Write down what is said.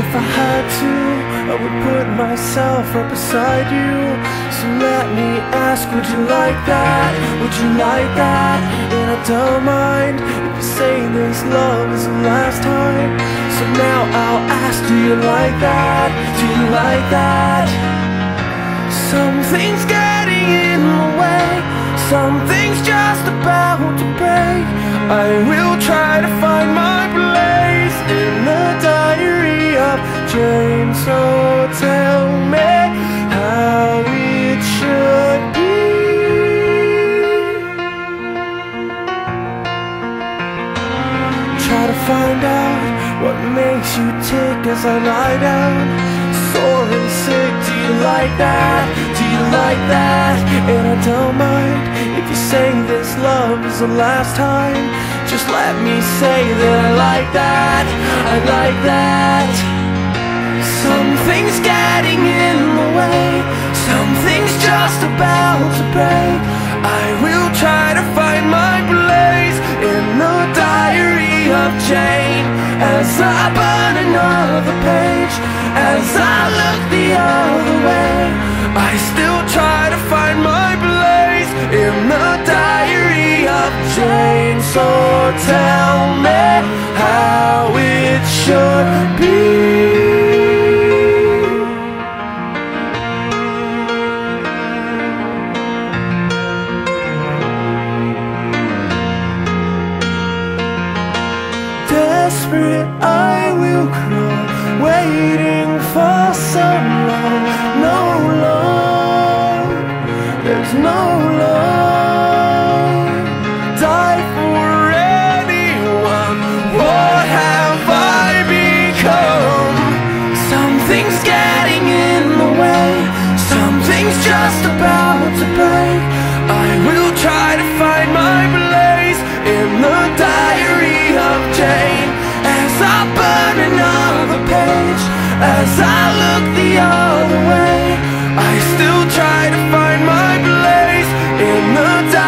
If I had to, I would put myself right beside you So let me ask, would you like that? Would you like that? And I don't mind if you say this love is the last time So now I'll ask, do you like that? Do you like that? Something's getting in the way Something's just about to break I will So tell me how it should be Try to find out what makes you tick as I lie down Sore and sick, do you like that? Do you like that? And I don't mind if you say this love is the last time Just let me say that I like that, I like that Something's getting in the way. Something's just about to break. I will try to find my place In the diary of Jane. As I burn another page As I look the other way I still try to find my place In the diary of Jane. So tell me desperate I will crawl Waiting for someone No love There's no As I look the other way I still try to find my place In the dark.